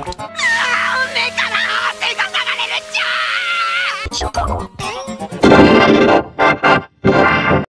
あ目から汗が流れるっちゃ